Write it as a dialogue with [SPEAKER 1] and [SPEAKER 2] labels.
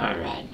[SPEAKER 1] Alright.